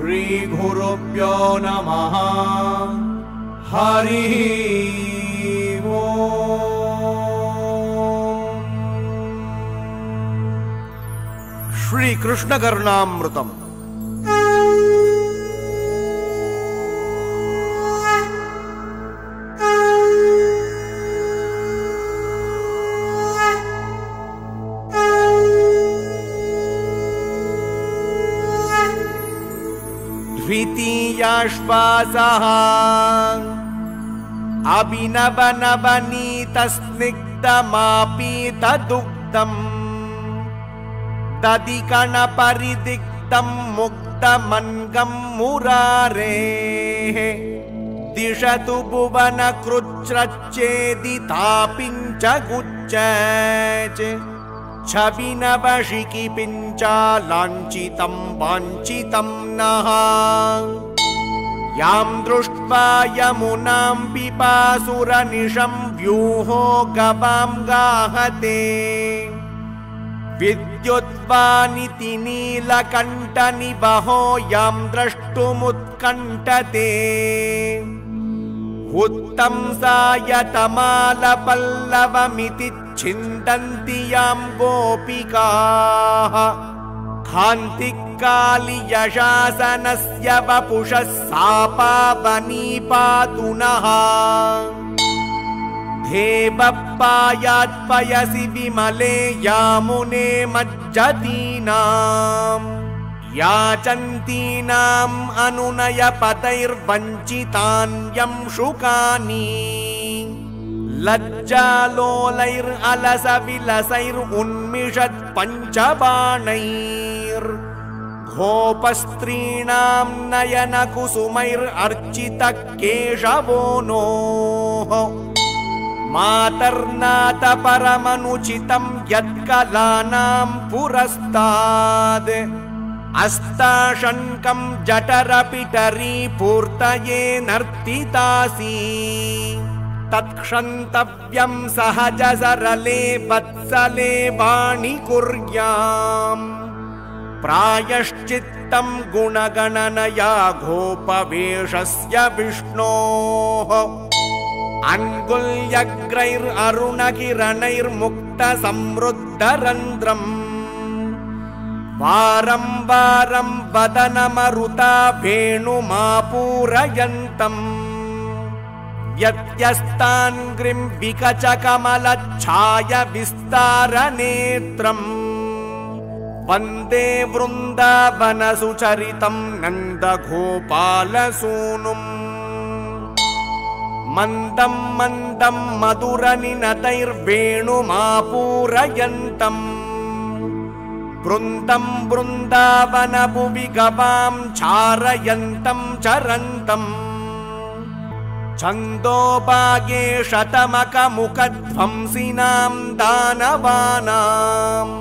श्रीगुरुभ्यो नमः। हरिः श्रीकृष्णकर्णामृतम् द्वितीयाश्वासः। अभिनवनवनीतस्निग्धमापीतदुग्धम् दधिकणपरिदिग्धम् मुक्तमन्गम् मुरारेः। दिशतु भुवनकृच्छ्रच्चेदितापिञ्च गुच्च छविनवशिकिपिञ्चालाञ्छितम् वाञ्छितम् नः याम् दृष्ट्वा यमुनाम् पिपासुरनिशम् व्यूहो गवाम् गाहते। विद्युद्वानिति नीलकण्ठनिबहो याम् द्रष्टुमुत्कण्ठते। उत्तंसायतमालपल्लवमिति छिन्दन्ति याम् गोपिकाः कान्तिकालियशासनस्य वपुषः सा पातु नः देवपायात्पयसि विमले यामुने मज्जतीनाम्। याचन्तीनाम् अनुनयपतैर्वञ्चितान्यं शुकानि लज्जालोलैरलसविलसैरुन्मिषत् पञ्चबाणैर् गोपस्त्रीणाम् नयनकुसुमैर्र्चितः केशवो नोः मातर्नाथ परमनुचितम् यत्कलानाम् पुरस्ताद् अस्ताशङ्कम् जठरपिटरी पूर्तये नर्तितासि तत्क्षन्तव्यम् सहज सरले वत्सले वाणि कुर्याम्। प्रायश्चित्तम् गुणगणनया गोपवेशस्य विष्णोः। अङ्गुल्यग्रैररुणकिरणैर्मुक्तसमृद्धरन्ध्रम् वारम् वारम् वदनमरुता वेणुमापूरयन्तम् व्यत्यस्तान्ग्रिम् विकचकमलच्छाय विस्तारनेत्रम् वन्दे वृन्दावनसुचरितम् नन्दगोपालसूनुम्। मन्दम् मन्दम् मधुरनिनतैर्वेणुमापूरयन्तम्। वृन्दम् वृन्दावनभुवि गवाम् चारयन्तम् चरन्तम् छन्दोपागे शतमकमुखध्वंसिनाम् दानवानाम्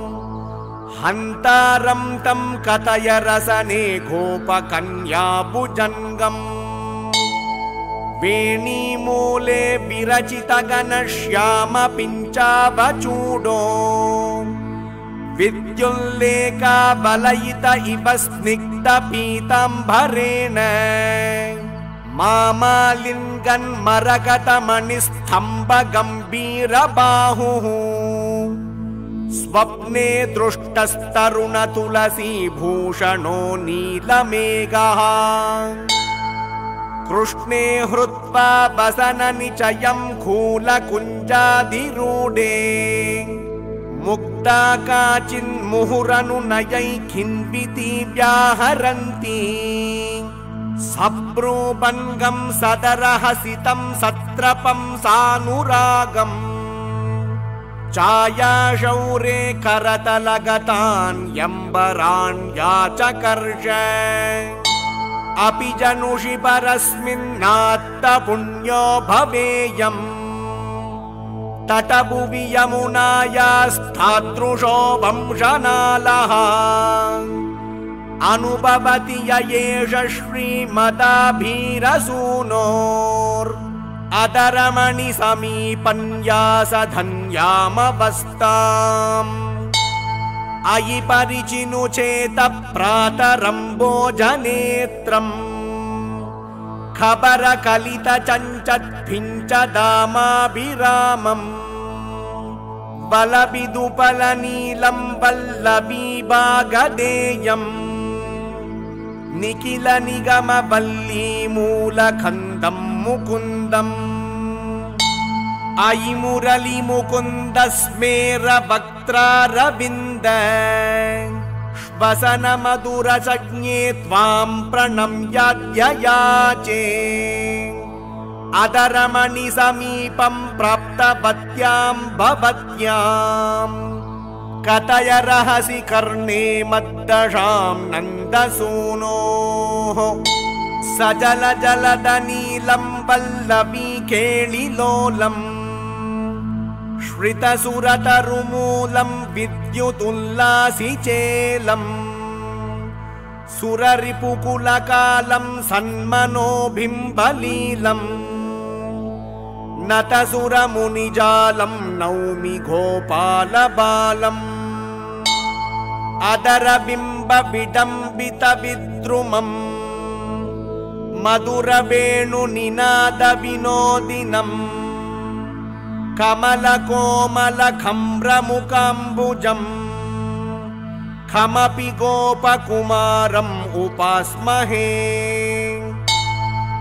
हन्तारम् तम् कथय रसने गोपकन्याभुजङ्गम् वेणीमूले विरचितगणश्यामपिञ्चावचूडो विद्युल्लेखाबलयित इव स्निग्धपीताम्बरेण मामालिङ्गन्मरगतमणिस्तम्भगम्भीरबाहुः स्वप्ने दृष्टस्तरुणतुलसीभूषणो नीलमेघः कृष्णे हृत्वा वसननिचयम् खूलकुञ्जाधिरूढे मुक्ता काचिन्मुहुरनुनयै खिन्विति व्याहरन्ति सब्रूपङ्गम् सदरहसितम् सत्रपम् सानुरागम्। छायाशौरे करतलगतान् यम्बरान् याचकर्ष अपि जनुषि परस्मिन्नात्तपुण्यो भवेयम्। तटभुवि यमुनायास्तादृशो वंशनालः अनुभवति य एष श्रीमदाभीरसूनोर् अदरमणि समीपन्यासधन्यामवस्ताम् अयि परिचिनु चेत प्रातरम्बोजनेत्रम् खबर कलित चञ्चद्भिञ्च दामाभिरामम् बलबिदुपलनीलम् वल्लवीबागदेयम् निखिल निगम मूलखन्दम् मुकुन्दम्। अयि मुरलि मुकुन्द स्मेर वक्त्रारविन्द श्वसन मधुर सज्ञे त्वाम् प्रणम्याद्ययाचे अदरमणि समीपम् प्राप्तवत्याम् भवत्याम् कतय रहसि कर्णे मद्दशाम् नन्दसूनोः। स जल जलदनीलम् वल्लवी केलिलोलम् श्रितसुरतरुमूलम् विद्युदुल्लासि चेलम्। सुररिपुकुलकालम् सन्मनोबिम्बलीलम् नतसुरमुनिजालम् नौमि गोपालबालम्। अदरबिम्बविडम्बितविद्रुमम्। मधुरवेणुनिनादविनोदिनम्। कमलकोमलखम्रमुकाम्बुजम् खमपि गोपकुमारम् उपास्महे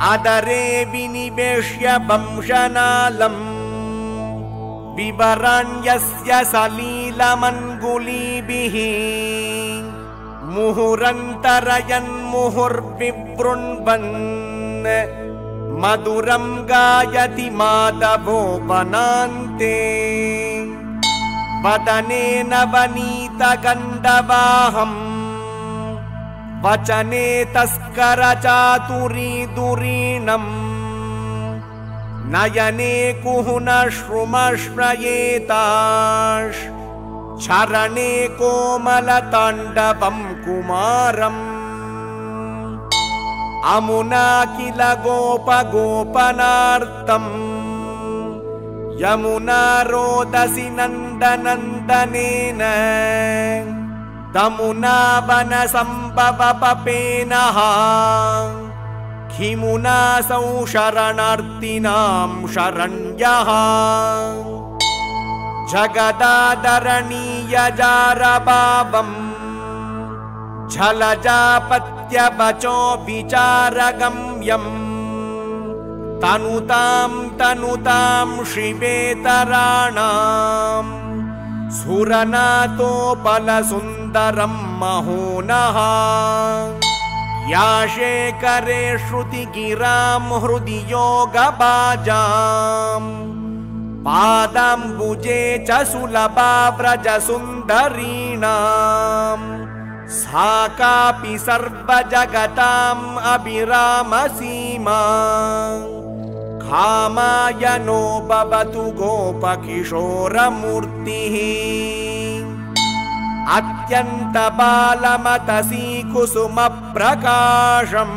अदरे विनिवेश्य वंशनालम्। विवरण्यस्य सलीलमङ्गुलीभिः। मुहुरन्तरयन्मुहुर्विवृण्वन्। मधुरम् गायति माधवोपनान्ते वदने नवनीतगण्डवाहम् वचने तस्करचातुरीदुरीणम् नयने कुहुनश्रुमश्रयेताश् चरणे कोमलताण्डवम् कुमारम्। अमुना किल गोपगोपनार्तम् यमुना रोदसि नन्दनन्दनेन तमुना वनसम्भवपपेनः किमुनासौ शरणार्तिनां शरण्यः। जगदादरणीयजारबाबम् झलजापत्यवचो विचारगम्यम्। तनुतां तनुतां शिवेतराणाम् सुरनातोपलसुन्दरम् महोनः। या शेखरे श्रुतिगिराम् हृदि योगबाजाम् पादाम्बुजे च सुलभा व्रजसुन्दरीणाम्। सा कापि सर्वजगताम् अभिरामसीमा कामायनो भवतु गोपकिशोरमूर्तिः। अत्यन्तबालमतसी कुसुमप्रकाशम्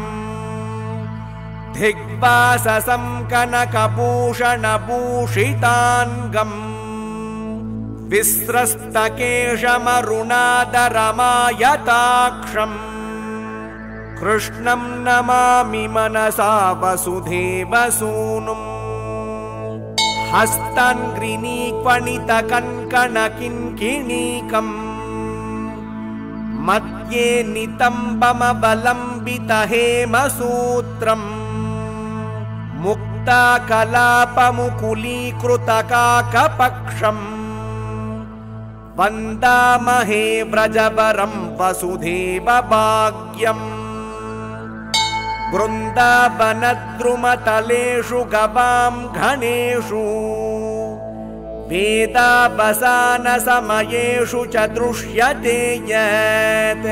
दिग्वाससं कनकभूषणभूषिताङ्गम् विस्रस्तकेशमरुणादरमायताक्षम् कृष्णम् नमामि मनसा वसुधेवसूनुम् हस्तान्ग्रिनीक्वणितकङ्कणकिङ्किणीकम् मध्ये नितम्बमवलम्बितहेमसूत्रम्। मुक्ताकलापमुकुलीकृतकाकपक्षम्। वन्दामहे व्रजवरम् वसुधेव भाग्यम् वृन्दावनद्रुमतलेषु गवाम् घनेषु वेदावसानसमयेषु च दृश्यते यत्।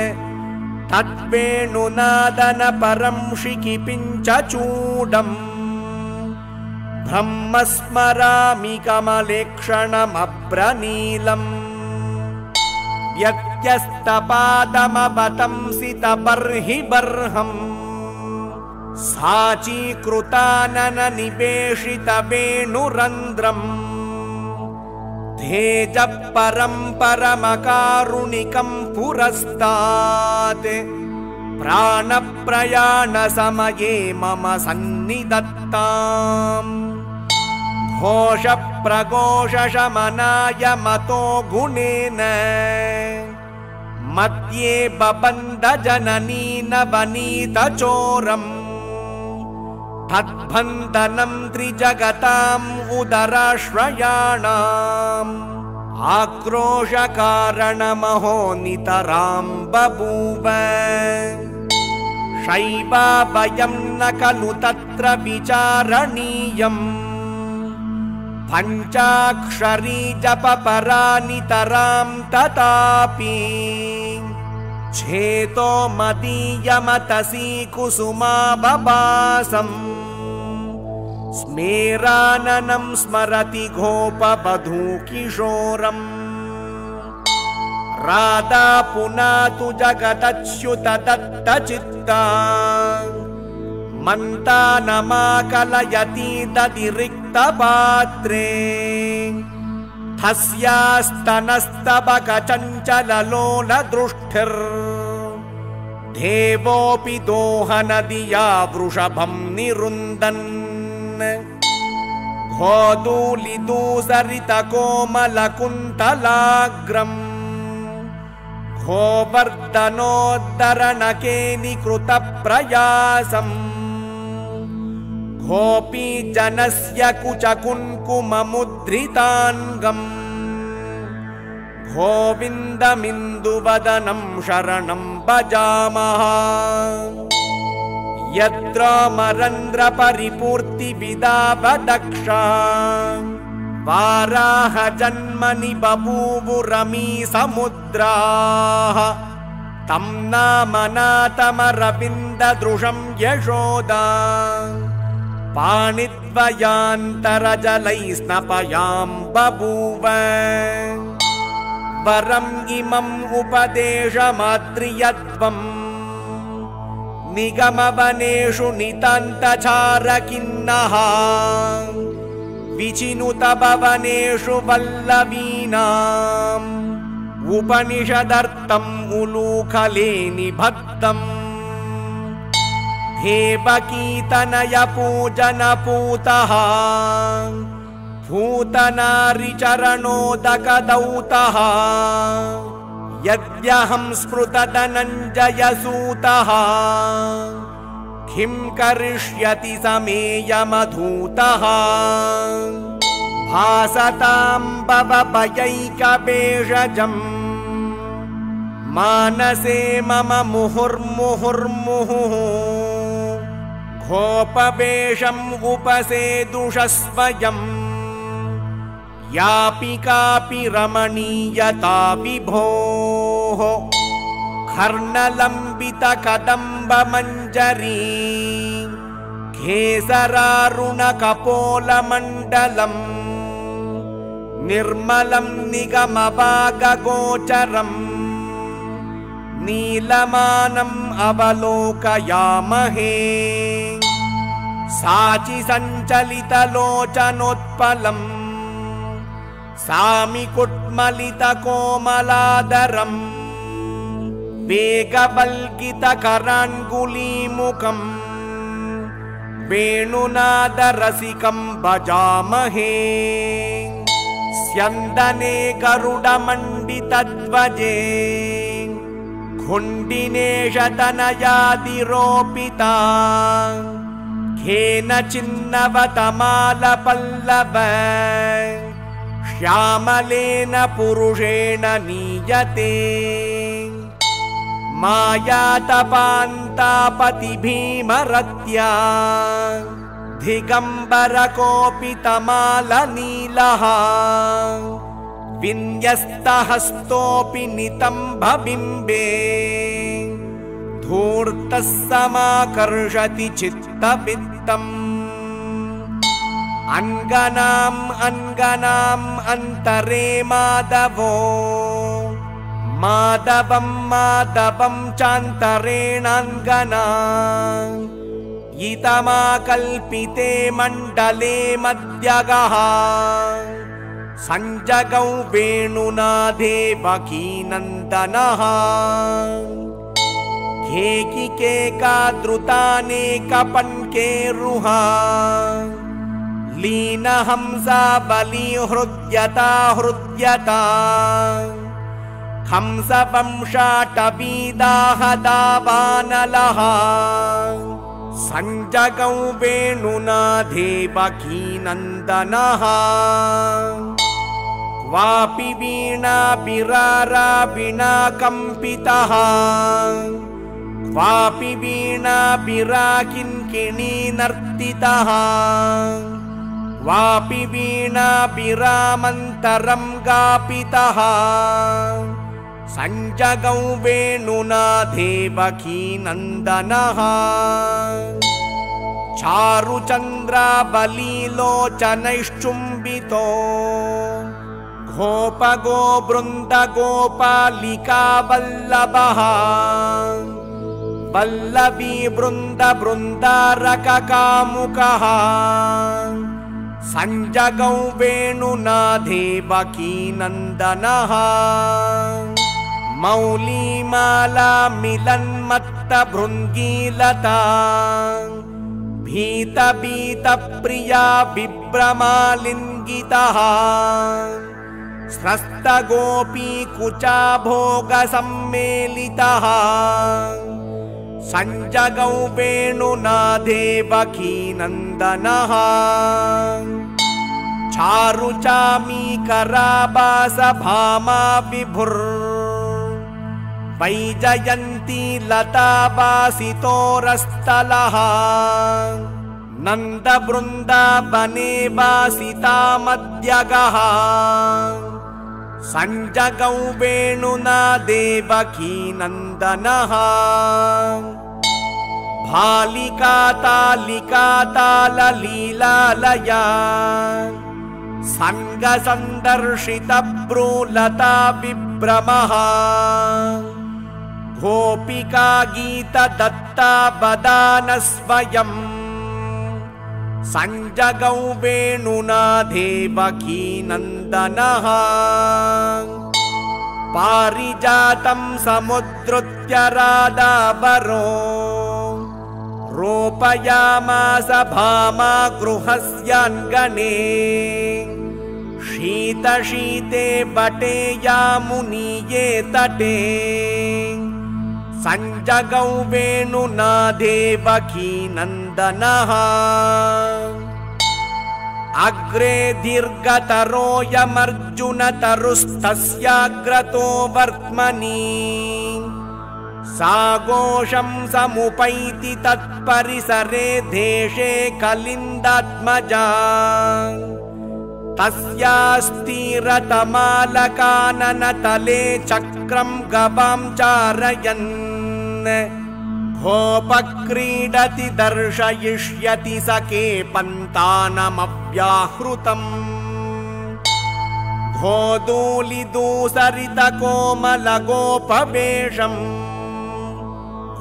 तद्वेणुनादन परं शिकिपिञ्च चूडम् ब्रह्मस्मरामि कमलेक्षणमभ्रनीलम् व्यत्यस्तपादमवतंसित बर्हि बर्हम् साचीकृतानन निवेशित वेणुरन्ध्रम् धेजः परं परमकारुणिकं पुरस्तात् प्राणप्रयाणसमये मम सन्निधत्ताम् घोषप्रघोषशमनाय मतो गुणेन मध्ये बबन्धजननी नवनीतचोरम् तद्बन्धनं त्रिजगताम् उदराश्रयाणाम्। आक्रोशकारणमहो नितरां बभूव। शैवाभयं न खलु तत्र विचारणीयम्। पञ्चाक्षरी जपपरानितरां तथापि। छेतो मदीयमतसी कुसुमाबभासम् स्मेराननं स्मरति गोपवधूकिशोरम्। राधा पुनातु जगदच्युत दत्तचित्ता मन्तानमाकलयति दतिरिक्तपात्रे हस्यास्तनस्तबकचञ्चललोलदृष्टिर् देवोऽपि दोहनदिया वृषभं निरुन्दन् गोधूलिदूसरितकोमलकुन्तलाग्रम् गोवर्धनोद्धरणके निकृतप्रयासम् गोपी जनस्य कुचकुङ्कुममुद्रिताङ्गम् गोविन्दमिन्दुवदनं शरणं भजामः यत्र मरन्द्रपरिपूर्तिविदावदक्षा वाराह जन्मनि बभूवुरमी समुद्राः। तं नामनातमरविन्ददृशं यशोदा। पाणिद्वयान्तरजलै स्नपयां बभूव। वरम् इमम् उपदेशमाद्रियत्वम् निगमवनेषु नितान्तचारकिन्नः। विचिनुतभवनेषु वल्लवीनाम्। उपनिषदर्थम् उलूखले देवकीतनय पूजनपूतः भूतनारिचरणोदकदौतः यद्यहं स्मृतधनञ्जयसूतः किं करिष्यति समेयमधूतः? भासतां भवभयैकपेषजम् मानसे मम मुहुर्मुहुर्मुहुः। घोपवेशम् उपसेदुषस्वयम् यापि कापि रमणीयता विभोः कर्णलम्बितकदम्बमञ्जरी केसरारुणकपोलमण्डलम् निर्मलं निगमभागगोचरम् नीलमानम् अवलोकयामहे। साचि सञ्चलितलोचनोत्पलम् सामिकुट्मलितकोमलादरम् वेगवल्कितकराङ्गुलीमुखम् वेणुनादरसिकम् भजामहे। स्यन्दने गरुडमण्डितध्वजे खुण्डिनेशतनयादिरोपिता खेन चिन्नवतमालपल्लव श्यामलेन पुरुषेण नीयते। मायातपान्तापतिभीमरत्या। दिगम्बरकोपितमालनीलः। विन्यस्तहस्तोऽपि नितम्भबिम्बे धूर्तः समाकर्षति चित्तवित्तम् अङ्गनाम् अङ्गनाम् अन्तरे माधवो। माधवं माधवं चान्तरेणाङ्गना। इतमाकल्पिते मण्डले मध्यगः सञ्जगौ वेणुना देवकीनन्दनः रुहा लीनहंसा बलिहृद्यता हृद्यता हंसवंशाटबीदाह दावानलः सञ्जगौ वेणुना देवकीनन्दनः क्वापि वीणा कम्पितः क्वापि वीणा विराकिन्किणी नर्तितः वापि वीणा विरामन्तरं गापितः। सञ्जगौ वेणुना देवकीनन्दनः चारुचन्द्राबलीलोचनैश्चुम्बितो गोपगो बृन्दगोपालिका वल्लभः वल्लवी बृन्दबृन्दारककामुकः सञ्जगौ वेणुना देवकीनन्दनः मौलीमाला मिलन्मत्तभृङ्गीलता। भीतभीतप्रिया विभ्रमालिङ्गितः। स्रस्तगोपी कुचा भोगसम्मेलितः सञ्जगौ वेणुना देवकीनन्दनः चारुचामीकराबासभामा विभुर् वैजयन्ती लताबासितोरस्तलः नन्दबृन्दावने वासितामद्यगः सञ्जगौ वेणुना देवकीनन्दनः भालिका तालिका ताललीलालया सङ्गसन्दर्शितब्रूलता विभ्रमः गोपिका गीतदत्ता वदानस्वयम् सञ्जगौ वेणुना देवकीनन्दनः पारिजातं समुद्धृत्य रादाबरो रोपयामास भामा गृहस्याङ्गणे शीतशीते बटे यामुनीये तटे सञ्जगौ वेणुना देवकीनन्दनः अग्रे दीर्घतरोऽयमर्जुनतरुस्तस्याग्रतो वर्त्मनि। सागोषं समुपैति तत्परिसरे देशे कलिन्दात्मजा। तस्यास्तीरतमालकाननतले चक्रं गवां चारयन् भोपक्रीडति दर्शयिष्यति सखे पन्तानमव्याहृतम् गोदूलिदूसरितकोमलगोपवेशम्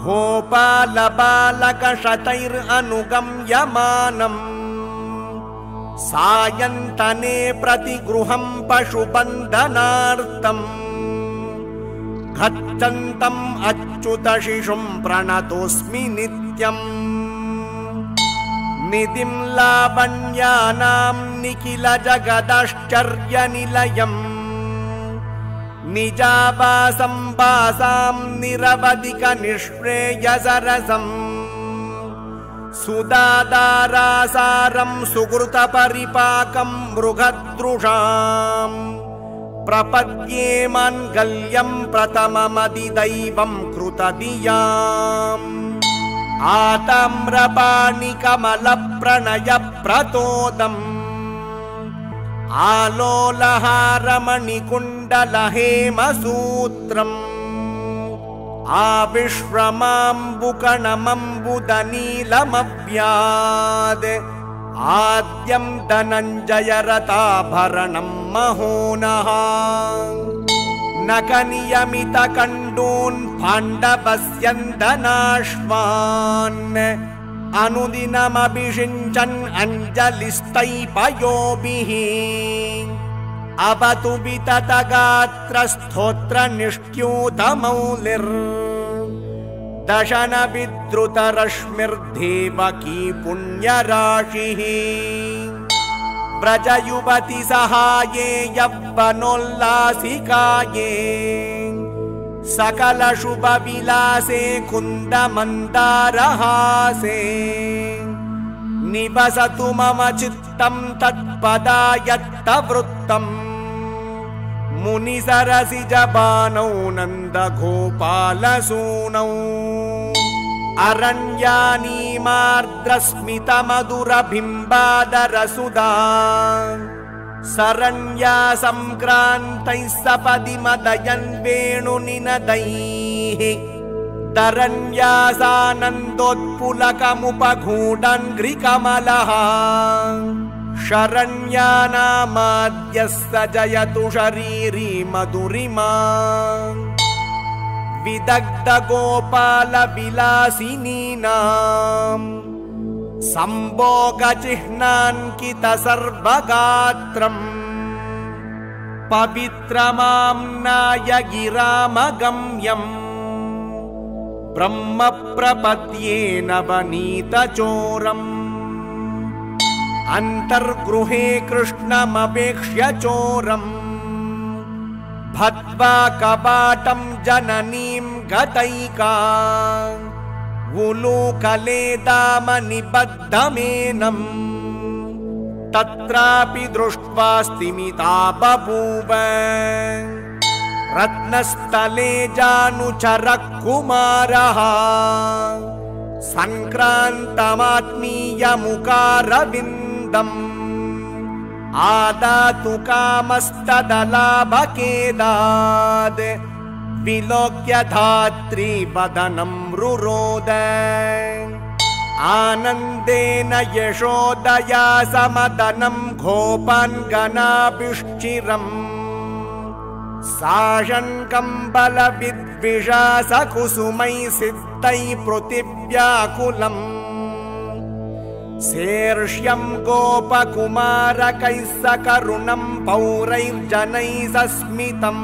गोपालबालकशतैरनुगम्यमानम् सायन्तने प्रतिगृहं पशुबन्धनार्थम् गच्छन्तम् अच्युतशिशुं प्रणतोऽस्मि नित्यम्। निधिं लावण्यानां निखिल जगदाश्चर्यनिलयम्। निजावासं वासां निरवधिकनिःश्रेयसरसम्। सुदादारासारं सुकृतपरिपाकं मृगदृशाम् प्रपद्ये माङ्गल्यं प्रथममधिदैवं कृतधियाम् आताम्रपाणिकमलप्रणयप्रतोदम्। आलोलहारमणिकुण्डलहेमसूत्रम्। आविश्वमाम्बुकणमम्बुदनीलमव्याद् आद्यं धनञ्जयरताभरणं महोनः। नकनियमितकण्डून् पाण्डवस्यन्दनाश्वान्। अनुदिनमभिषिञ्चन् अञ्जलिस्तैपयोभिः। अवतु विततगात्रस्तोत्रनिष्ट्यूतमौलिर् दशन विद्रुतरश्मिर्देवकी पुण्यराशिः। व्रजयुवति सहाये यौवनोल्लासिकाये सकलशुभविलासे कुन्दमन्दारहासे। निवसतु मम चित्तं तत्पदायत्तवृत्तम् मुनिसरसिजबानौ नन्दगोपालसूनौ। अरण्यानीमार्द्रस्मितमधुरबिम्बादरसुधा सरण्या सङ्क्रान्तैः सपदि मदयन् वेणुनिनदैः तरण्यासानन्दोत्पुलकमुपगूढन् घ्रिकमलः शरण्यानामाद्यः स जयतु शरीरी मधुरिमा। विदग्धगोपालविलासिनीनाम्। सम्भोगचिह्नाङ्कित सर्वगात्रम् पवित्रमाम्नाय गिरामगम्यम् ब्रह्म प्रपद्येन वनीतचोरम् अन्तर्गृहे कृष्णमपेक्ष्य चोरम्। भद्वा कपाटं जननीं गतैका। उलूकले दामनिबद्धमेनम् तत्रापि दृष्ट्वा स्तिमिता बभूव रत्नस्थले जानुचरः कुमारः सङ्क्रान्तमात्मीयमुकारविन्दम् आदातु कामस्तदलाभकेदाद्। विलोक्य धात्री वदनं रुरोद। आनन्देन यशोदया समदनं गोपान् गणाभिश्चिरम् साशङ्कम्बलविद्विषासकुसुमै सिद्धै पृथिव्याकुलम् शेर्ष्यं गोपकुमारकैः सकरुणं पौरैर्जनैः सस्मितम्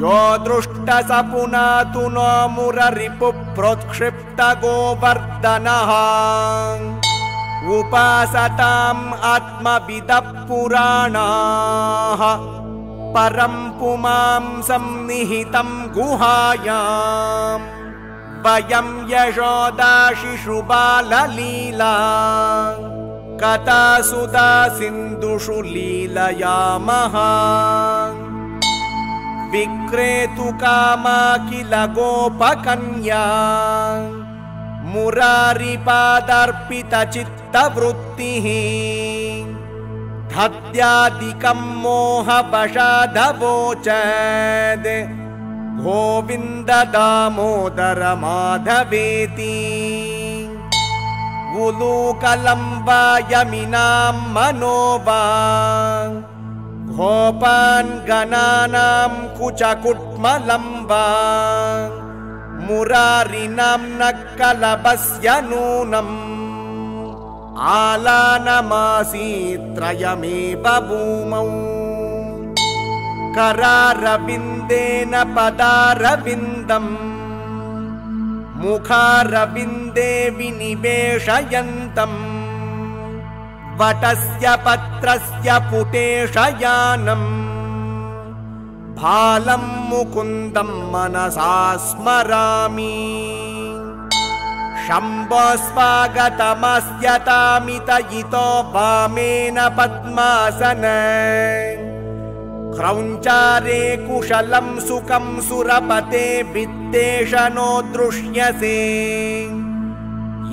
यो दृष्ट स पुनातु नो मुररिपु प्रोत्क्षिप्त गोवर्धनः उपासताम् आत्मविदः पुराणाः परं पुमांसं निहितं गुहायाम् वयं यशोदाशिशुबाललीला कथा सुधा सिन्धुषु लीलयामः विक्रेतु कामा किल गोपकन्या। मुरारिपादर्पितचित्तवृत्तिः। धद्यादिकं मोहवशादवोचद् गोविन्द दामोदर माधवेति उलूकलम्बायमिनां मनो वा गोपान् गणानां कुचकुट्मलम्बा। मुरारिणां न कलभस्य नूनम्। आलानमासीत्रयमेव भूमौ करारविन्देन पदारविन्दम्। मुखारविन्दे विनिवेशयन्तम्। वटस्य पत्रस्य पुटेशयानम्। भालं मुकुन्दं मनसा स्मरामि। शम्भो स्वागतमस्य तामितयितो वामेन पद्मासन क्रौञ्चारे कुशलं सुखं सुरपते वित्तेश नो दृश्यसे।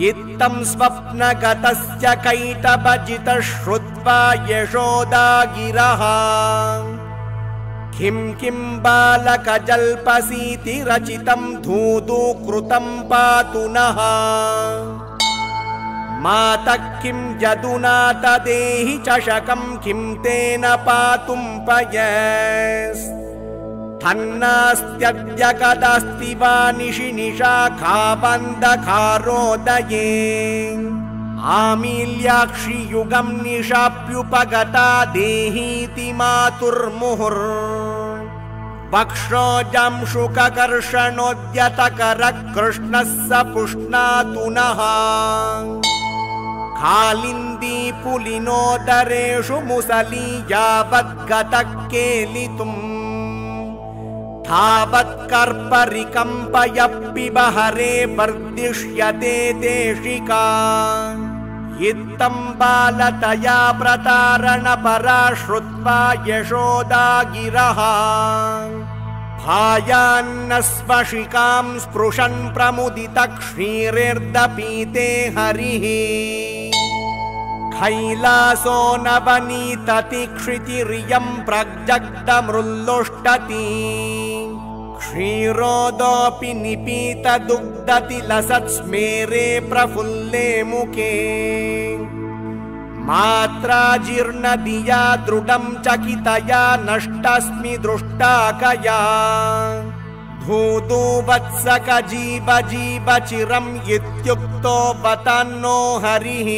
इत्थं स्वप्नगतस्य कैटभजितः श्रुत्वा यशोदा गिरः किं किं बालकजल्पसीति रचितं धूधू कृतं पातु नः मातः किं जदुना तदेहि चषकं किं तेन पातुं पयस्। थन्नास्त्यद्य कदास्ति वा निशि निशाखाबन्धकारोदये आमील्याक्षि युगं निशाप्युपगता देहीति मातुर्मुहुर्। वक्षोजंशुककर्षणोद्यतकरकृष्णः स पुष्णातु नः कालिन्दी पुलिनोदरेषु मुसली यावद्गतः केलितुम् तावत्कर्परिकम्पयपिबहरे वर्दिष्यते देशिका। इत्थं बालतया प्रतारणपरा श्रुत्वा यशोदा गिरः भायान्नस्वशिकां स्पृशन् प्रमुदितक्षीरिर्दपीते हरिः कैलासो नवनीततिक्षितिरियं प्रजग्दमृल्लुष्टति। क्षीरोदोऽपि निपीतदुग्धति लसत्स्मेरे प्रफुल्ले मुखे। मात्रा जीर्णदिया दृढं चकितया नष्टस्मि दृष्टाकया। धूतुवत्सक जीव जीव चिरम् इत्युक्तो वतन्नो हरिः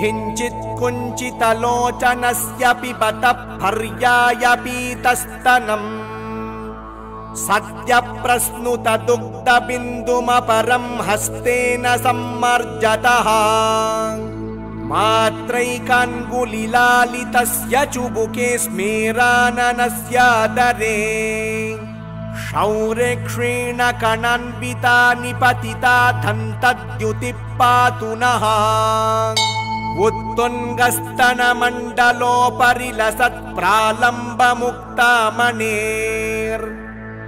किञ्चित् कुञ्चितलोचनस्य पिबतः पर्याय पीतस्तनम् हस्तेन सम्मर्जतः मात्रैकाङ्गुलिलालितस्य चुबुके स्मेराननस्यादरे शौरे क्षीणकणान्वितानि पतिता धन्तद्युतिः पातु नः उत्तुङ्गस्तनमण्डलोपरि लसत्प्रालम्बमुक्तामणेर्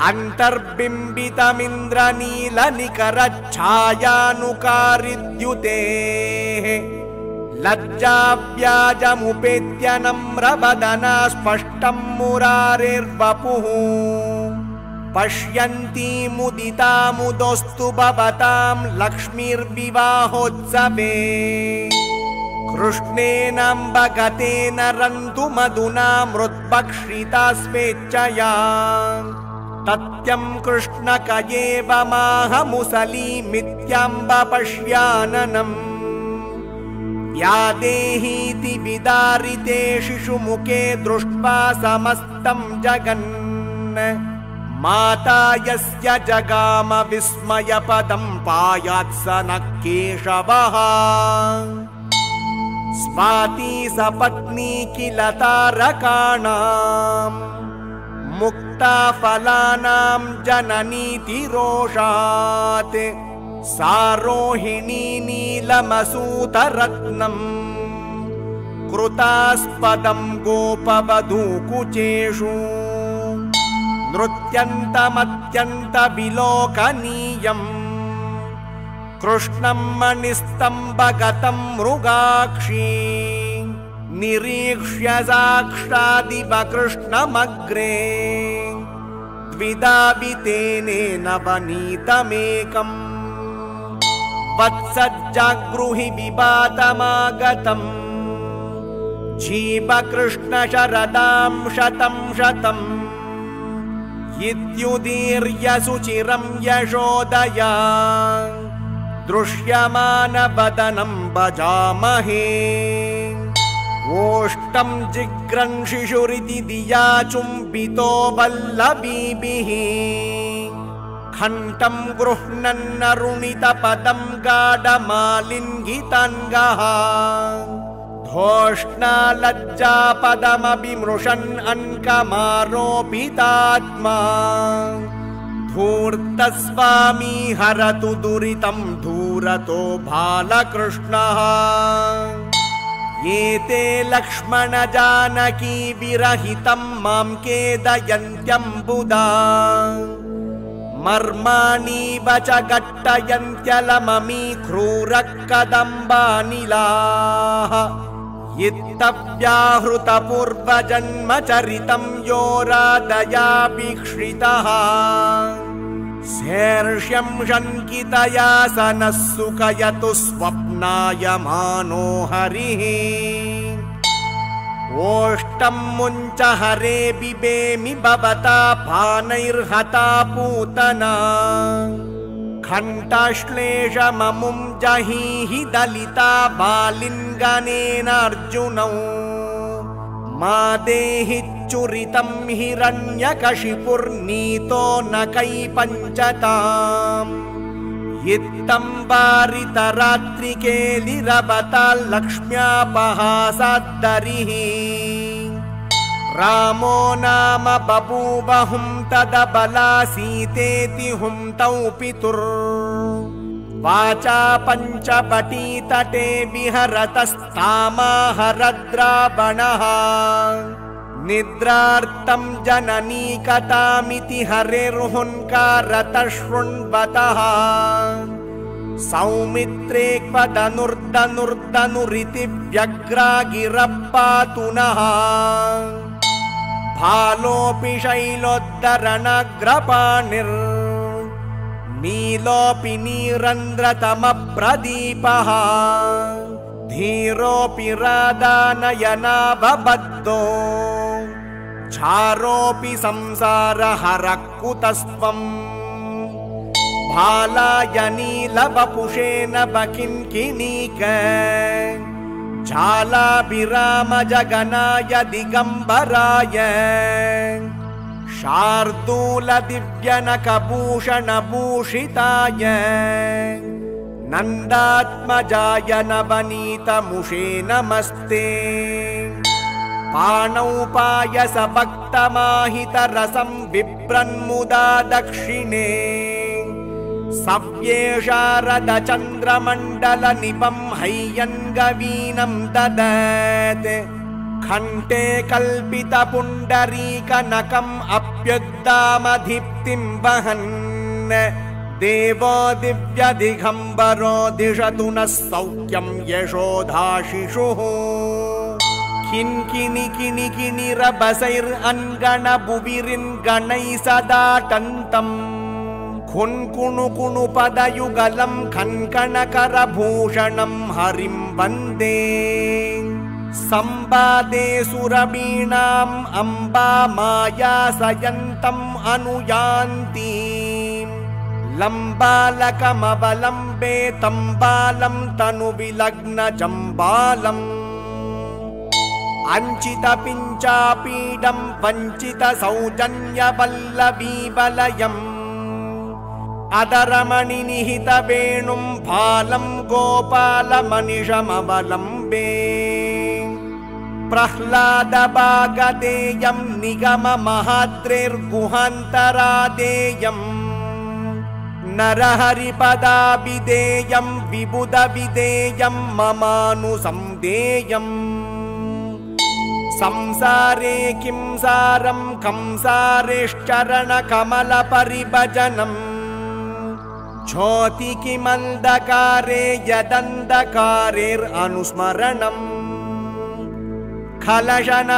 अन्तर्बिम्बितमिन्द्रनीलनिकरच्छायानुकारिद्युतेः लज्जाव्याजमुपेत्य नम्रवदना स्पष्टं मुरारिर्वपुः पश्यन्ती मुदितामुदोस्तु भवतां लक्ष्मीर्विवाहोत्सवे कृष्णेनाम्बगतेन रन्तु मधुना मृद्भक्षिता स्वेच्छया तत्यं कृष्णक एव माहमुसलीमित्यम्ब पश्याननम् व्यादेहीति विदारिते शिशुमुखे दृष्ट्वा समस्तं जगन्। माता यस्य जगाम विस्मयपदं पायात् स न केशवः स्वाती सपत्नी किल तारकाणाम्। मुक्ता फलानां जननीति रोषात् सारोहिणी नीलमसूतरत्नम्। कृतास्पदं गोपवधूकुचेषु। नृत्यन्तमत्यन्तविलोकनीयम् कृष्णं मणिस्तम्भगतं मृगाक्षी। निरीक्ष्य साक्षादिव कृष्णमग्रे द्विदावितेनेन वनीतमेकम् वत्सज्जागृहि विवादमागतम्। जीवकृष्णशरदां शतं शतम्। इत्युदीर्य सुचिरं यशोदया दृश्यमानवदनं भजामहे। ओष्टं जिग्रन् शिशुरिति दिया चुम्बितो वल्लवीभिः खण्टं गृह्णन्नरुणितपदं गाढमालिङ्गिताङ्गः। धोष्णा लज्जापदमभिमृशन् अङ्कमारोपितात्मा धूर्तस्वामी हरतु दुरितं दूरतो बालकृष्णः। एते लक्ष्मण जानकी विरहितं मां केदयन्त्यम्बुदा। मर्माणीव च घट्टयन्त्यलममी क्रूरः कदम्बानिलाः इत्तव्याहृतपूर्वजन्मचरितं यो राधयाभिक्षितः शेर्ष्यं शङ्कितया स नः सुखयतु स्वप्नायमानो हरिः। ओष्टं मुञ्च हरे बिबेमि भवता पानैर्हता पूतना खण्टश्लेषममुं जहीहि दलिता बालिङ्गनेनार्जुनौ। मा देहिच्चुरितं हिरण्यकशिपुर्नीतो न कैपञ्चताम्। इत्थं वारितरात्रिकेलिरवता लक्ष्म्यापहासाद्दरिः रामो नाम बभूवहुं तदबलासीतेति हुं तौ पितुर्। वाचा पञ्चपटीतटे विहरतस्तामाहरद्रावणः। निद्रार्तं जननीकतामिति हरेर्हुङ्कारतः शृण्वतः सौमित्रे क्वदनुर्दनुर्दनुरिति व्यग्रागिरः पातु नः फालोऽपि शैलोद्धरणग्रपाणिर् नीलोऽपि नीरन्द्रतमप्रदीपः धीरोऽपि राधानयनाभबद्धो चारोऽपि संसारहरः कुतस्त्वम् भालाय नीलवपुषेण बकिङ्किनीक झालाभिरामजगनाय दिगम्बराय शार्दूलदिव्यनकभूषणभूषिताय नन्दात्मजाय नवनीतमुषे नमस्ते पाणौ पायसभक्तमाहितरसं बिभ्रन्मुदा दक्षिणे सव्ये शारदचन्द्रमण्डलनिपं हैयङ्गवीनं ददत्। खण्टे कल्पितपुण्डरीकनकम् अप्युद्दामधिप्तिं वहन्। देवो दिव्यदिगम्बरो दिशतु नः सौख्यं यशोधाशिशुः। किङ्किणि किणि किणिरबसैरङ्गणभुविरिङ्गणैः सदाटन्तम् खुन्कुणु कुणु पदयुगलं खन्कणकरभूषणं हरिं वन्दे। सम्पादे सुरवीणाम् अम्बा माया सयन्तम् अनुयान्ति। लम्बालकमवलम्बे तम्बालं तनुविलग्नजम्बालम्। अञ्चितपिञ्चापीडं वञ्चितसौजन्यवल्लवीवलयम् अदरमणिनिहितवेणुं फालं गोपालमनिषमवलम्बे। प्रह्लादभागदेयं निगममहाद्रेर्गुहान्तरादेयम् नरहरिपदाभिधेयं विबुधविधेयं ममानुसंदेयम्। संसारे किं सारं कंसारेश्चरणकमलपरिभजनम् ज्योति किमन्धकारे यदन्धकारेरनुस्मरणम् खलशनवनीतचोरे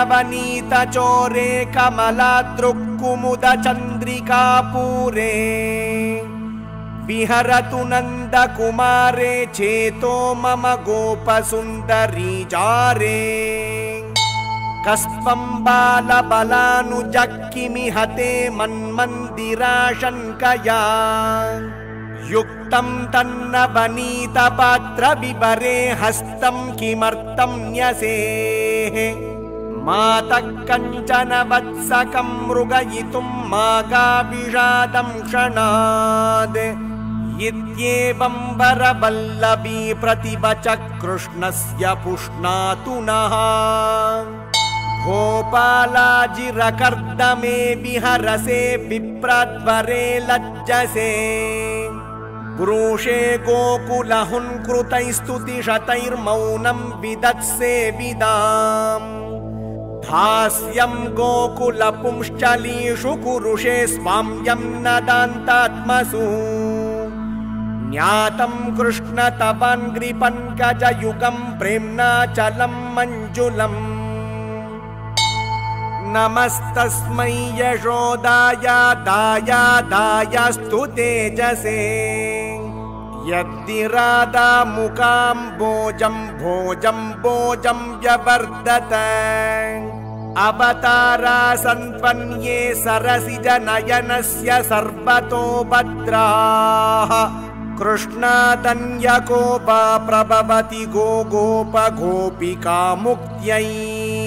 कमलादृक्कुमुदचन्द्रिकापूरे विहरतु नन्दकुमारे चेतो मम गोपसुन्दरी जारे। कस्त्वं बालबलानुजक्किमि हते मन्मन्दिराशङ्कया युक्तं तन्नवनीतपात्रविवरे हस्तं किमर्थं न्यसेः? मातः कञ्चन वत्सकं मृगयितुं मागाविषादं क्षणाद्। इत्येवं वरवल्लभी प्रतिवच कृष्णस्य पुष्णातु नः। गोपालाजिरकर्दमे विहरसे विप्रध्वरे लज्जसे पुरुषे गोकुलहुन्कृतैस्तुतिशतैर्मौनं विदत्से विदाम्। हास्यं गोकुलपुंश्चलीषु कुरुषे स्वाम्यं नदान्तात्मसु ज्ञातं कृष्ण तवान्ग्रिपङ्कजयुगं प्रेम्णाचलं मञ्जुलम् नमस्तस्मै यशोदाय दायादायस्तु तेजसे। यद्दिरादा मुखां भोजं भोजं भोजं व्यवर्धत। अवतारा सन्त्वन्ये सरसिजनयनस्य सर्वतो भद्राः कृष्णादन्यकोपा प्रभवति गो गोप गोपिका मुक्त्यै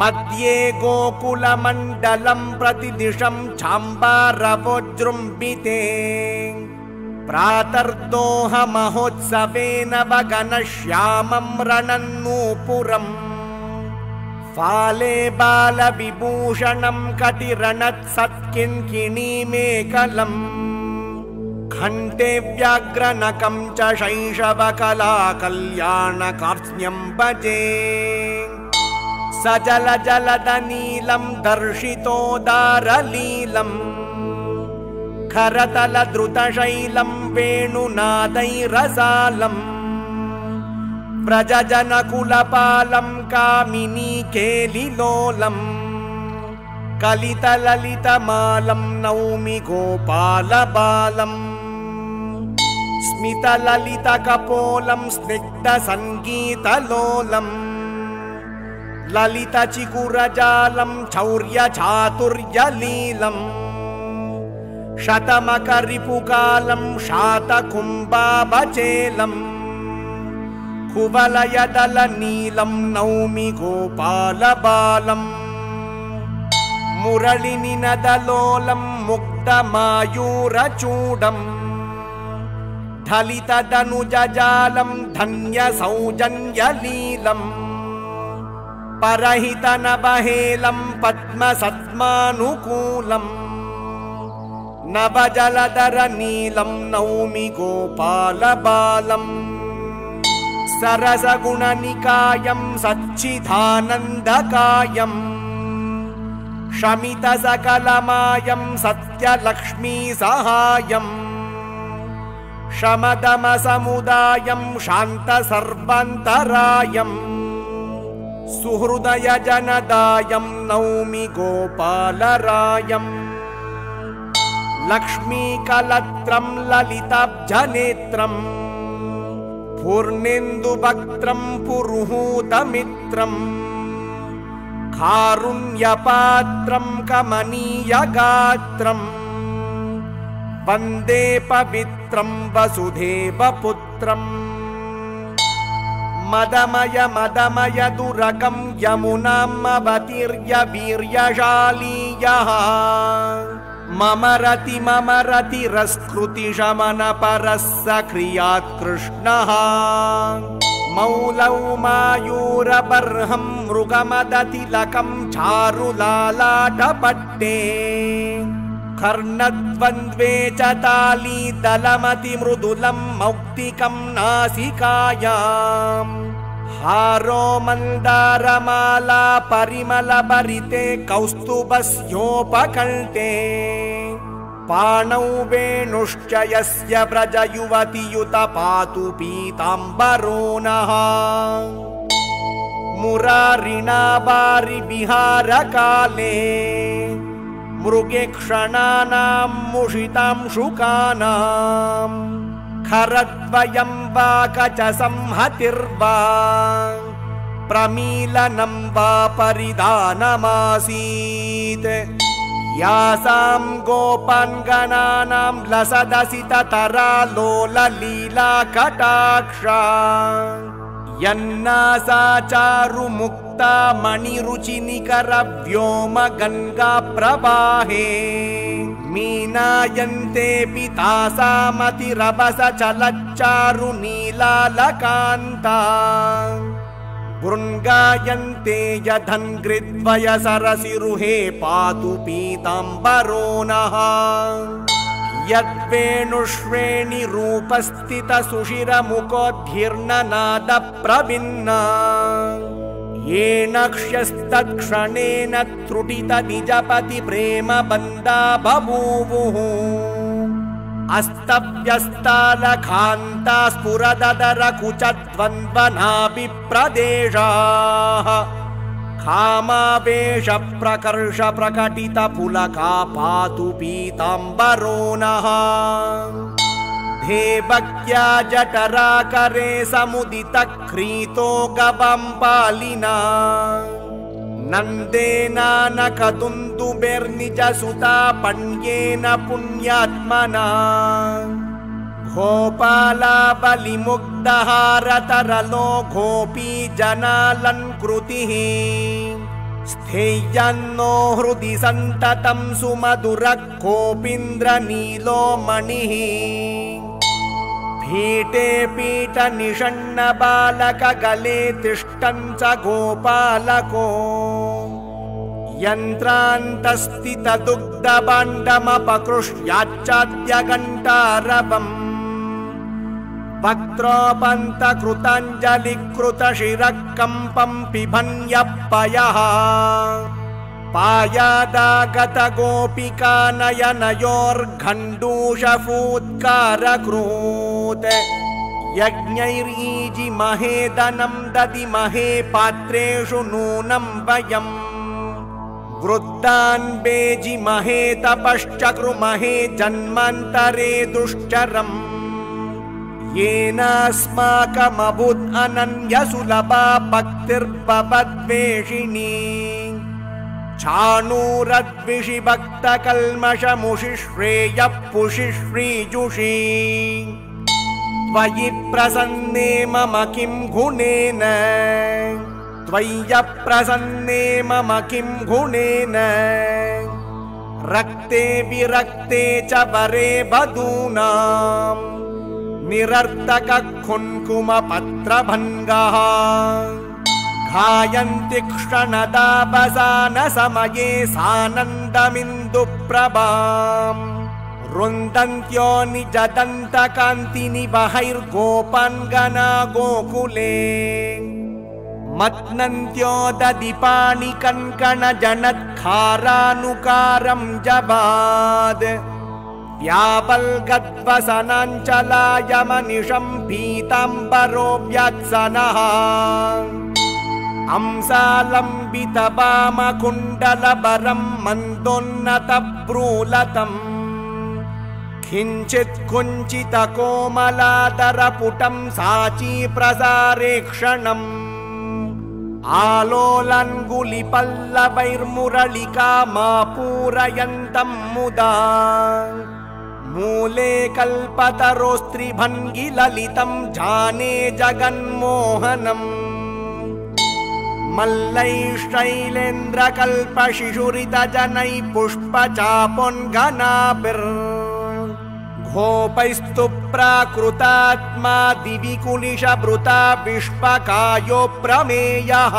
मध्ये गोकुलमण्डलम् प्रतिदिशं छाम्बारवोजृम्बिते प्रातर्दोहमहोत्सवेन वगनश्यामम् रणन्नूपुरम्। फाले बालविभूषणम् कटिरणत्सत्किङ्किणीमेकलम् घण्टे व्याघ्रनकम् च शैशवकला कल्याणकार्त्स्न्यम् भजे स जल जलदनीलम् दर्शितोदारलीलम् खरतलद्रुतशैलम् वेणुनादैरसालम् व्रजजनकुलपालम् कामिनी केलिलोलम् कलितललितमालम् नौमि गोपालबालम् स्मितललितकपोलम् स्निग्धसङ्गीतलोलम् ललितचिकुरजालम् चौर्यचातुर्यलीलम् शतमकरिपुकालम् शातकुम्बाबचेलम् कुवलयदलनीलम् नौमि गोपालबालम् मुरळिनिनदलोलम् मुक्तमायूरचूडम् धलितदनुजजालम् धन्यसौजन्यलीलम् परहितनबहेलम् पद्मसद्मानुकूलम् नवजलधरनीलम् नौमि गोपालबालम् सरसगुणनिकायम् सच्चिदानन्दकायम् शमितसकलमायम् सत्यलक्ष्मीसहायम् शमदमसमुदायम् शान्तसर्वन्तरायम् सुहृदयजनदायम् नौमि गोपालरायम्। लक्ष्मीकलत्रम् ललिताब्जनेत्रम्। पूर्णेन्दुवक्त्रम् पुरुहूतमित्रम्। कारुण्यपात्रम् कमनीयगात्रम्। वन्दे पवित्रम् वसुधेवपुत्रम् मदमय मदमय दुरगम् यमुनाम् अवतीर्य वीर्यशालीयः। मम रति मम रतिरस्कृतिशमनपरः स क्रियात् कृष्णः मौलौ मायूरबर्हम् मृगमदतिलकम् चारुलालाटपट्टे। कर्णद्वन्द्वे च तालीदलमतिमृदुलम् मौक्तिकम् नासिकायाम् हारो मन्दारमाला परिमलभरिते कौस्तुभस्योपकल्टे पाणौ वेणुश्च यस्य व्रजयुवतियुत पातु पीताम्बरो नः मुरारिणा वारिविहारकाले मृगेक्षणानाम् मुषितांशुकानाम् खरद्वयम् वा कच संहतिर्वा प्रमीलनम् वा परिधानमासीत्। यासाम् गोपाङ्गनानाम् लसदसिततरा लोललीला कटाक्षा यन्नासा चारुमुक्ता मणिरुचिनिकरव्योम गङ्गा प्रवाहे मीनायन्तेऽपि तासामतिरभस चलच्चारु नीलालकान्ता। भृङ्गायन्ते यधन्घृद्वय सरसिरुहे पातु पीताम्बरो नः। यद्वेणुष्वेणि येन क्ष्यस्तत्क्षणेन त्रुटित निजपति प्रेम बन्दा बभूवुः अस्तव्यस्तालखान्ता स्फुरदरकुचद्वन्द्वनाभिप्रदेशाः कामावेश प्रकर्ष प्रकटित पुलका पातु पीताम्बरो नः देवक्या जठराकरे समुदित क्रीतो गवम् पालिना नन्देनानकदुन्दुबेर्निजसुता पण्येन पुण्यात्मना। गोपाला बलिमुग्धहारतरलो गोपी जनालङ्कृतिः स्थेयन्नो हृदि सन्ततं सुमधुरः गोपीन्द्रनीलो मणिः पीठे पीठनिषण्णबालकगले तिष्ठन् च गोपालको। यन्त्रान्तस्थितदुग्धबाण्डमपकृष्याच्चाद्यघण्टारवम् वक्त्रोपन्तकृताञ्जलिकृतशिरः कम्पम् पिबन्यपयः पायादागत गोपिका नयनयोर्घण्डूषफूत्कारकृत् यज्ञैरीजि महे दनं ददि महे पात्रेषु नूनं वयम्। वृद्धान् बेजि महे तपश्चकृमहे जन्मान्तरे दुश्चरम् येनास्माकमभूत् अनन्यसुलभा भक्तिर्बपद्वेषिणी छाणूरद्विषि भक्तकल्मषमुषिश्रेयः पुषि श्रीजुषी त्वयि प्रसन्ने मम किं गुणेन त्वय्यप्रसन्ने मम किं गुणेन रक्ते विरक्ते च वरे बधूनाम् निरर्तक कुङ्कुमपत्रभङ्गः खायन्ति क्षणदावसान समये सानन्दमिन्दुप्रभाम्। रुन्दन्त्यो निजदन्तकान्तिनि बहैर्गोपाङ्गना गोकुले। मत्नन्त्यो ददिपाणि कङ्कण जबाद व्यापल्गद्वसनाञ्चलायमनिशं पीताम्बरो व्यत्सनः अंसालम्बितपामकुण्डलबरं मन्दोन्नतब्रूलतम्। किञ्चित् कुञ्चितकोमलादरपुटं साची प्रसारेक्षणम् आलोलङ्गुलिपल्लवैर्मुरलिका मा पूरयन्तं मुदा मूले कल्पतरोस्त्रिभङ्गि ललितं जाने जगन्मोहनम्। मल्लैश्शैलेन्द्रकल्पशिशुरितजनैः पुष्पचापोन्घनाभिर् घोपैस्तु प्राकृतात्मा दिवि कुलिशभृता विश्वकायो प्रमेयः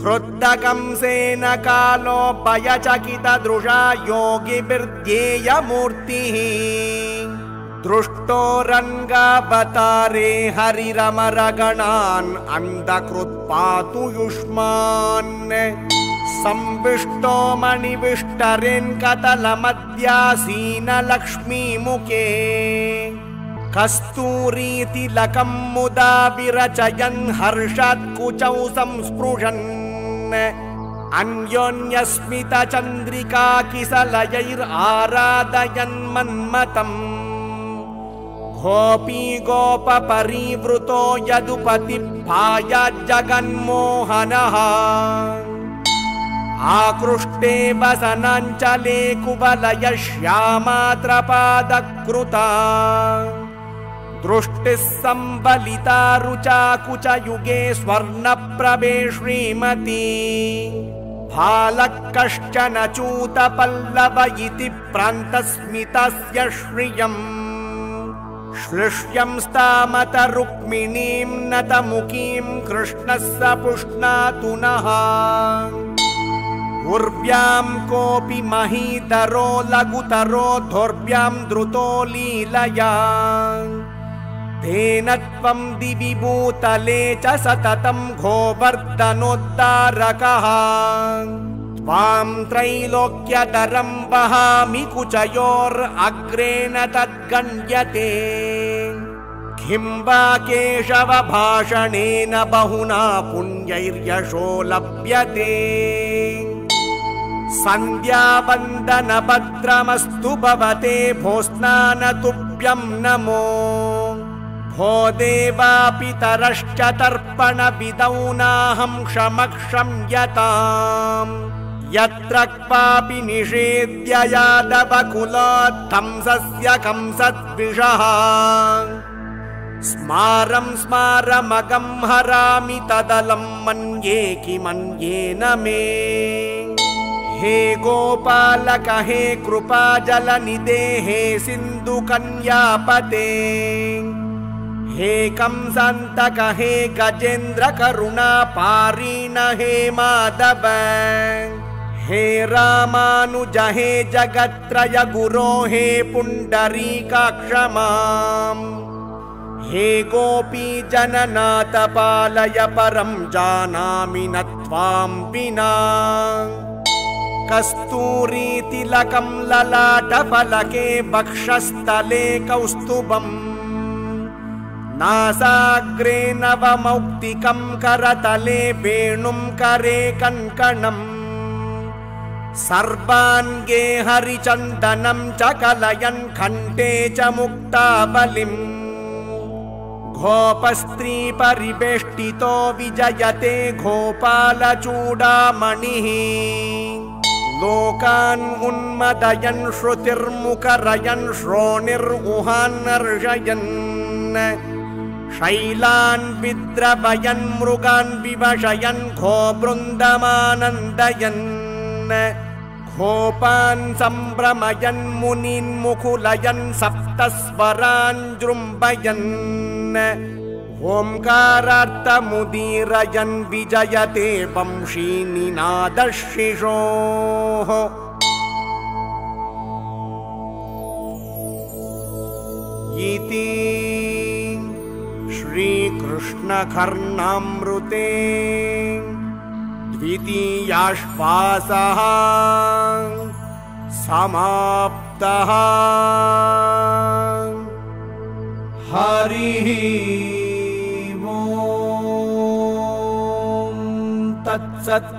क्रुद्धकंसेन कालो भयचकितदृशा योगिभिर्ध्येयमूर्तिः दृष्टो रङ्गावतारे हरिरमरगणान् अन्धकृत्पातु युष्मान्। संविष्टो मणिविष्टरेन्कतलमद्यासीनलक्ष्मीमुखे कस्तूरीतिलकं मुदा विरचयन् हर्षात्कुचौ संस्पृशन् अन्योन्यस्मितचन्द्रिका किसलयैराराधयन् मन्मतम् गोपी गोपपरिवृतो यदुपति जगन्मोहनः आकृष्टे वसनाञ्चले कुबलय श्यामात्रपादकृता दृष्टिः सम्बलिता रुचा कुचयुगे स्वर्णप्रभे श्रीमती फालः कश्चन चूतपल्लव इति प्रान्तस्मितस्य श्रियम्। श्लिष्यं स्तामत रुक्मिणीं नतमुखीं कृष्णः स पुष्णातु नः उर्व्यां कोऽपि महीतरो लघुतरो धोर्व्यां द्रुतो लीलया तेन त्वं दिवि भूतले च सततं गोवर्धनोद्धारकः त्वां त्रैलोक्यतरं वहामि कुचयोरग्रेण तद्गण्यते। किं वा केशवभाषणेन बहुना पुण्यैर्यशो लभ्यते सन्ध्यावन्दनभद्रमस्तु भवते भोस्नानतुभ्यं नमो भो देवापितरश्च तर्पणविदौ नाहं क्षमक्षं यताम्। यत्र क्वापि निषेद्य यादवकुलात्थंसस्य कंसद्विषः। स्मारं स्मारमगं हरामि तदलं मन्ये किमन्येन मे। हे गोपालक हे कृपाजलनिदे हे सिन्धुकन्यापते हे कंसन्तक हे गजेन्द्रकरुणा पारीण हे माधव। हे रामानुज हे जगत्त्रय गुरो हे पुण्डरीकाक्षमाम्। हे गोपी जननाथ पालय परं जानामि न त्वां विना। कस्तूरीतिलकं ललाटफलके वक्षस्थले कौस्तुभम् नासाग्रे नवमौक्तिकं करतले वेणुं करे कङ्कणम् सर्वाङ्गे हरिचन्दनं च कलयन् कण्ठे च मुक्ताबलिम् गोपस्त्री परिवेष्टितो विजयते गोपालचूडामणिः। लोकान् उन्मदयन् श्रुतिर्मुखरयन् श्रोणिर्गुहान्नर्षयन् शैलान् विद्रवयन् मृगान् विवशयन् घो बृन्दमानन्दयन् गोपान् सम्भ्रमयन् मुनीन्मुकुलयन् सप्तस्वरान् जृम्भयन् ओङ्कारार्थमुदीरयन् विजयते वंशीनिनादशिशोः इति श्रीकृष्णकर्णामृते द्वितीयाश्वासः समाप्तः हरिः ॐ तत्सत्